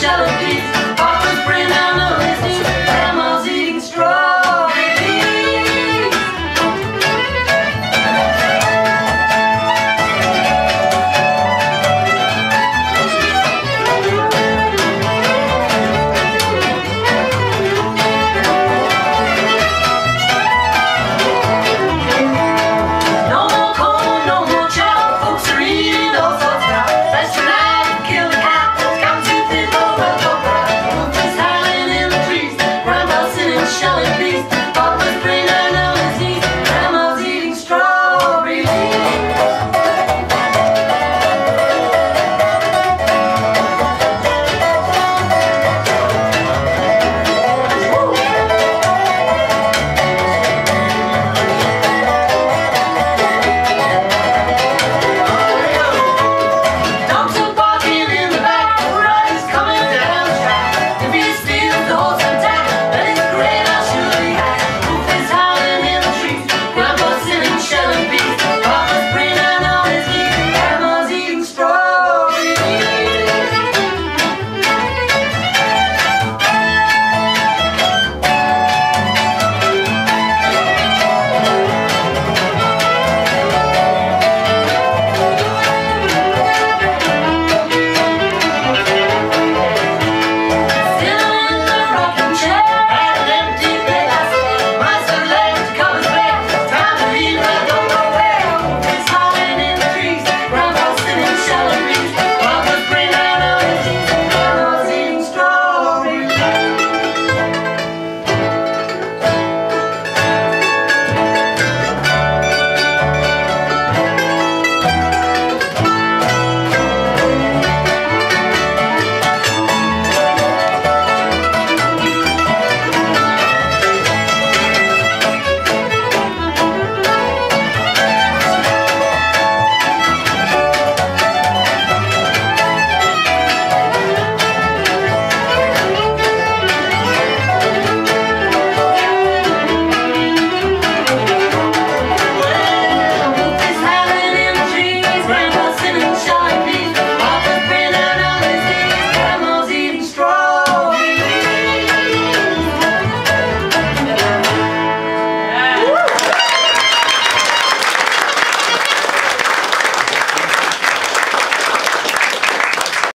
shadow